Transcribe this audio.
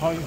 how you